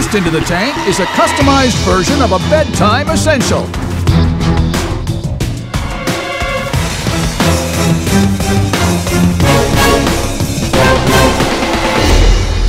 First into the tank is a customized version of a bedtime essential.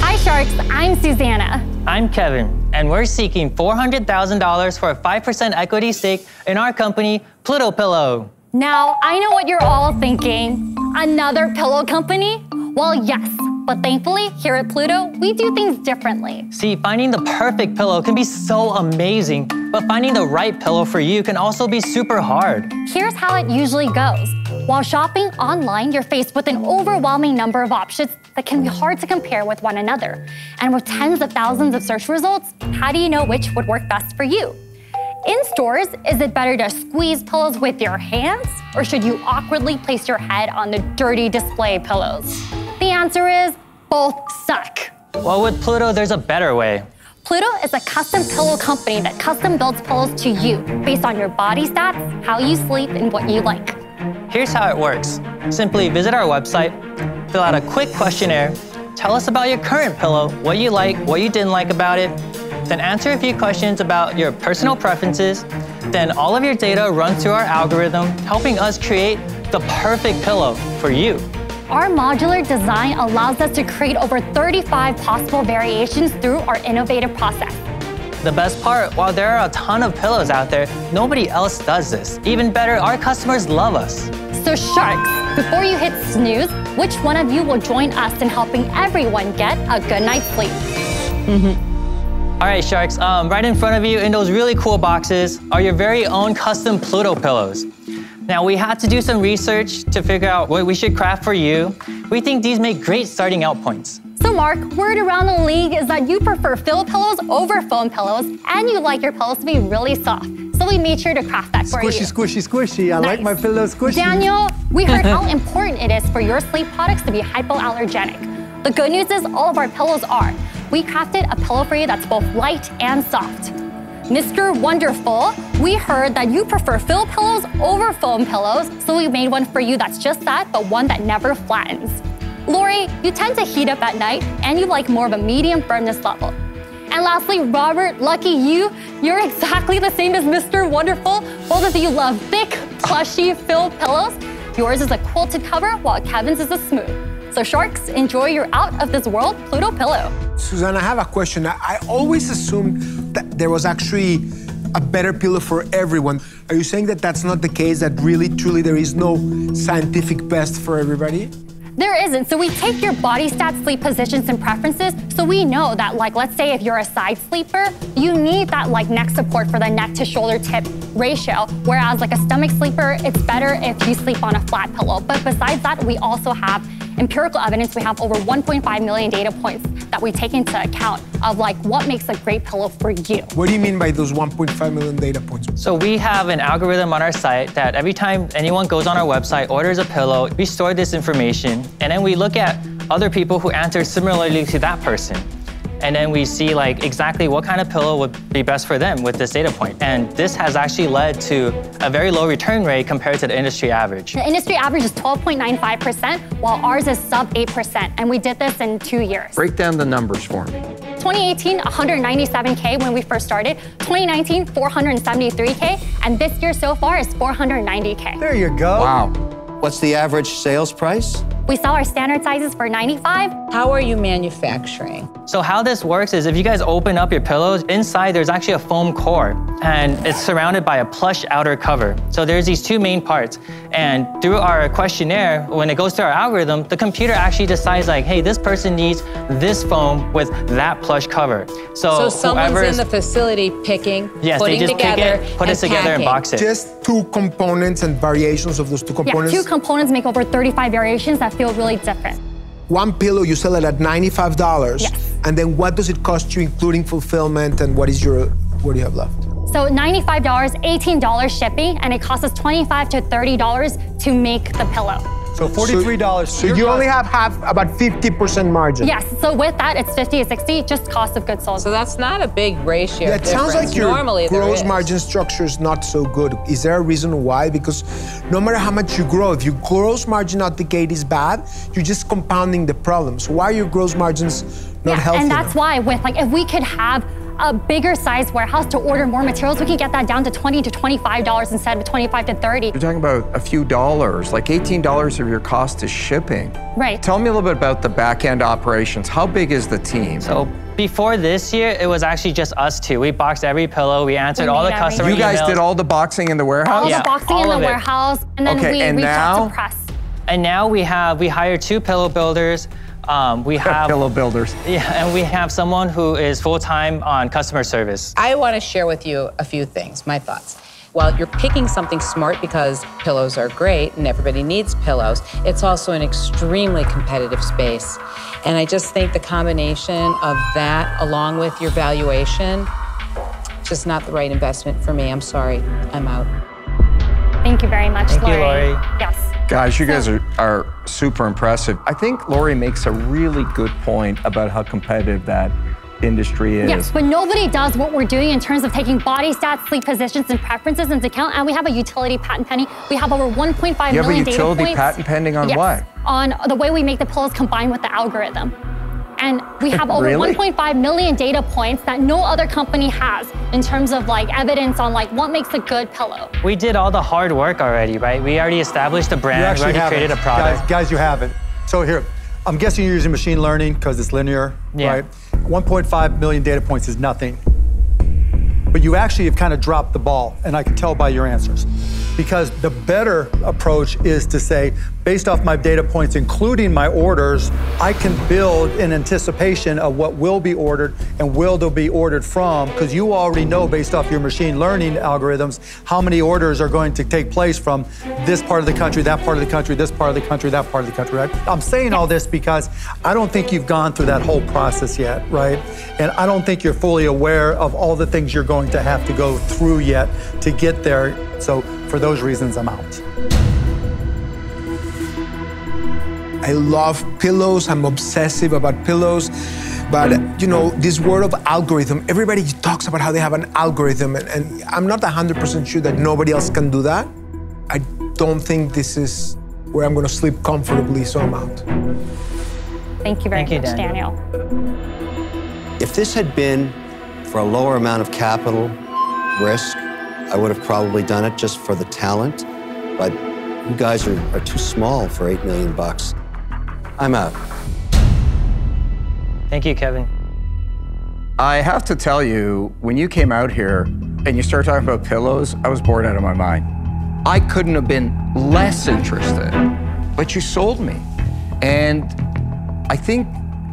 Hi, Sharks. I'm Susana. I'm Kevin, and we're seeking $400,000 for a 5% equity stake in our company, Pluto Pillow. Now, I know what you're all thinking. Another pillow company? Well, yes, but thankfully, here at Pluto, we do things differently. See, finding the perfect pillow can be so amazing, but finding the right pillow for you can also be super hard. Here's how it usually goes. While shopping online, you're faced with an overwhelming number of options that can be hard to compare with one another. And with tens of thousands of search results, how do you know which would work best for you? In stores, is it better to squeeze pillows with your hands, or should you awkwardly place your head on the dirty display pillows? The answer is both suck. Well, with Pluto, there's a better way. Pluto is a custom pillow company that custom builds pillows to you based on your body stats, how you sleep, and what you like. Here's how it works. Simply visit our website, fill out a quick questionnaire, tell us about your current pillow, what you like, what you didn't like about it, then answer a few questions about your personal preferences. Then all of your data runs through our algorithm, helping us create the perfect pillow for you. Our modular design allows us to create over 35 possible variations through our innovative process. The best part, while there are a ton of pillows out there, nobody else does this. Even better, our customers love us. So, sharks, before you hit snooze, which one of you will join us in helping everyone get a good night's sleep? All right, Sharks, um, right in front of you in those really cool boxes are your very own custom Pluto pillows. Now, we had to do some research to figure out what we should craft for you. We think these make great starting out points. So, Mark, word around the league is that you prefer fill pillows over foam pillows, and you like your pillows to be really soft. So we made sure to craft that for Squishy, you. squishy, squishy. Squishy. I like my pillow squishy. Daymond, we heard how important it is for your sleep products to be hypoallergenic. The good news is all of our pillows are. We crafted a pillow for you that's both light and soft. Mr. Wonderful, we heard that you prefer fill pillows over foam pillows, so we made one for you that's just that, but one that never flattens. Lori, you tend to heat up at night and you like more of a medium firmness level. And lastly, Robert, lucky you, you're exactly the same as Mr. Wonderful. Both of you love thick, plushy, filled pillows. Yours is a quilted cover, while Kevin's is a smooth. So sharks, enjoy your out of this world Pluto pillow. Susana, I have a question. I always assumed that there was actually a better pillow for everyone. Are you saying that that's not the case, that really, truly, there is no scientific best for everybody? There isn't. So we take your body stats, sleep positions, and preferences. So we know that, like, let's say if you're a side sleeper, you need that like neck support for the neck to shoulder tip ratio. Whereas like a stomach sleeper, it's better if you sleep on a flat pillow. But besides that, we also have empirical evidence. We have over 1.5 million data points that we take into account of like what makes a great pillow for you. What do you mean by those 1.5 million data points? So we have an algorithm on our site that every time anyone goes on our website, orders a pillow, we store this information, and then we look at other people who answer similarly to that person. And then we see like exactly what kind of pillow would be best for them with this data point. And this has actually led to a very low return rate compared to the industry average. The industry average is 12.95%, while ours is sub 8%. And we did this in two years. Break down the numbers for me. 2018, 197K when we first started. 2019, 473K. And this year so far is 490K. There you go. Wow. What's the average sales price? We sell our standard sizes for 95. How are you manufacturing? So how this works is if you guys open up your pillows, inside there's actually a foam core and it's surrounded by a plush outer cover. So there's these two main parts. And through our questionnaire, when it goes through our algorithm, the computer actually decides like, hey, this person needs this foam with that plush cover. So So, someone's whoever in the facility picking, Yes, they putting just pick together, it, put it together and packing. box it. Just two components and variations of those two Yeah, components. two components make over 35 variations that feel really different. One pillow, you sell it at $95. Yes. And then what does it cost you, including fulfillment, and what is your, what do you have left? So $95, $18 shipping, and it costs us 25 to $30 to make the pillow. So $43. So Your you only cost- have half, about 50% margin. Yes, so with that, it's 50 to 60, just cost of goods sold. So that's not a big ratio. Yeah, it sounds like your Normally gross margin structure is not so good. Is there a reason why? Because no matter how much you grow, if your gross margin out the gate is bad, you're just compounding the problem. So why are your gross margins not Yeah, healthy? and that's enough? why with like if we could have a bigger size warehouse to order more materials, we can get that down to 20 to $25 instead of 25 to 30. You're talking about a few dollars, like $18 of your cost is shipping. Right. Tell me a little bit about the back end operations. How big is the team? So before this year, it was actually just us two. We boxed every pillow. We answered We all the made customer you guys emails. did all the boxing in the all warehouse? Yeah, the boxing all in the it. warehouse, and then Okay, we and reached out now? to press. And now we have we hired two pillow builders. Um, we have Pillow builders. Yeah, and we have someone who is full time on customer service. I want to share with you a few things, my thoughts. While you're picking something smart because pillows are great and everybody needs pillows, it's also an extremely competitive space. And I just think the combination of that along with your valuation, just not the right investment for me. I'm sorry. I'm out. Thank you very much, Thank you, Lori. Lori. Yes. Guys, you guys are, are super impressive. I think Lori makes a really good point about how competitive that industry is. Yes, but nobody does what we're doing in terms of taking body stats, sleep positions, and preferences into account. And we have a utility patent pending. We have over 1.5 You have a data utility points. patent pending on yes, what? On the way we make the pillows combined with the algorithm. And we have over Really? 1.5 million data points that no other company has in terms of like evidence on like what makes a good pillow. We did all the hard work already, right? We already established a You brand. We actually already have created it. a product. Guys, guys, you have it. So here, I'm guessing you're using machine learning because it's linear, Yeah. right? 1.5 million data points is nothing. But you actually have kind of dropped the ball, and I can tell by your answers. Because the better approach is to say, based off my data points, including my orders, I can build in anticipation of what will be ordered and will they be ordered from, because you already know based off your machine learning algorithms how many orders are going to take place from this part of the country, that part of the country, this part of the country, that part of the country, right? I'm saying all this because I don't think you've gone through that whole process yet, right? And I don't think you're fully aware of all the things you're going to have to go through yet to get there. So for those reasons, I'm out. I love pillows. I'm obsessive about pillows. But you know, this word of algorithm, everybody talks about how they have an algorithm, and, and I'm not 100% sure that nobody else can do that. I don't think this is where I'm gonna sleep comfortably, so I'm out. Thank you very Thank you, much, Daymond. Daymond. If this had been for a lower amount of capital risk, I would have probably done it just for the talent. But you guys are, are too small for eight million bucks. I'm out. Thank you, Kevin. I have to tell you, when you came out here and you started talking about pillows, I was bored out of my mind. I couldn't have been less interested, but you sold me. And I think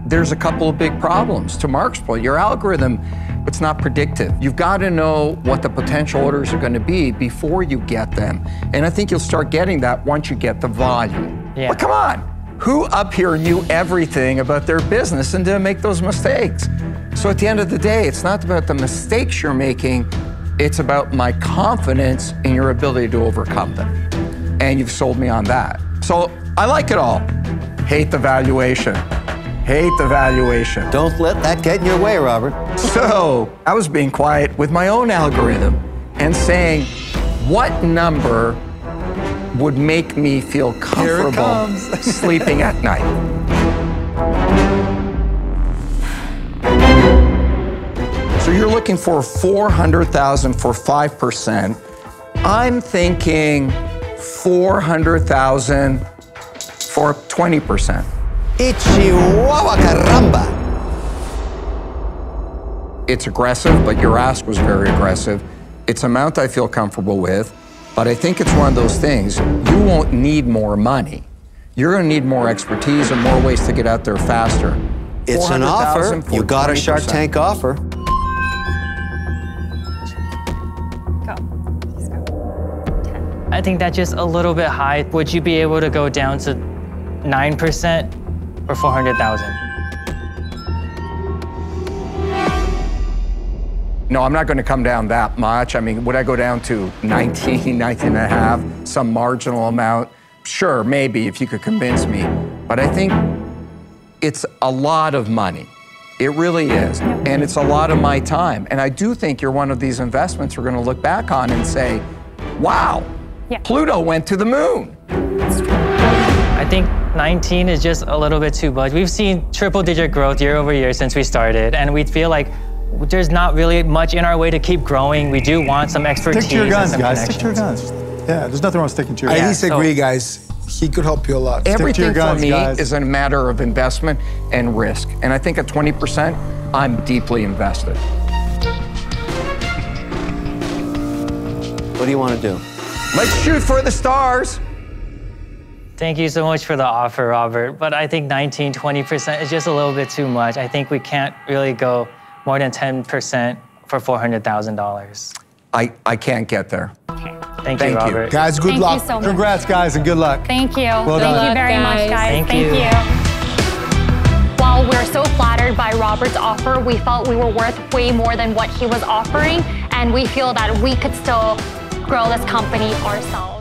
there's a couple of big problems. To Mark's point, your algorithm, it's not predictive. You've got to know what the potential orders are going to be before you get them. And I think you'll start getting that once you get the volume. Yeah. But come on, who up here knew everything about their business and didn't make those mistakes? So at the end of the day, it's not about the mistakes you're making, it's about my confidence in your ability to overcome them. And you've sold me on that. So I like it all. Hate the valuation. Hate the valuation. Don't let that get in your way, Robert. So I was being quiet with my own algorithm and saying, what number would make me feel comfortable sleeping at night? So you're looking for 400,000 for 5%. I'm thinking 400,000 for 20%. Ichihuahua caramba! It's aggressive, but your ask was very aggressive. It's a amount I feel comfortable with, but I think it's one of those things. You won't need more money. You're going to need more expertise and more ways to get out there faster. It's an offer. 400,000 You got a Shark Tank offer. Go. Please go. I think that's just a little bit high. Would you be able to go down to 9% or 400,000? No, I'm not going to come down that much. I mean, would I go down to 19, 19 and a half, some marginal amount? Sure, maybe if you could convince me. But I think it's a lot of money. It really is. And it's a lot of my time. And I do think you're one of these investments we're going to look back on and say, wow, Yeah. Pluto went to the moon. I think 19 is just a little bit too much. We've seen triple digit growth year over year since we started, and we feel like there's not really much in our way to keep growing. We do want some expertise. Stick to your and guns, some guys. Stick to your guns. Yeah, there's nothing wrong with sticking to your I guns. disagree, so- guys. He could help you a lot. to your Everything guns, for me guys. is a matter of investment and risk. And I think at 20%, I'm deeply invested. What do you want to do? Let's shoot for the stars. Thank you so much for the offer, Robert. But I think 19, 20% is just a little bit too much. I think we can't really go more than 10% for $400,000. I, I can't get there. Thank, Thank you. you, Robert. Guys, good Thank luck. you so much. Congrats, guys, and good luck. Thank you. Well Thank done. you very much, Guys. guys. Thank you. While we're so flattered by Robert's offer, we felt we were worth way more than what he was offering, and we feel that we could still grow this company ourselves.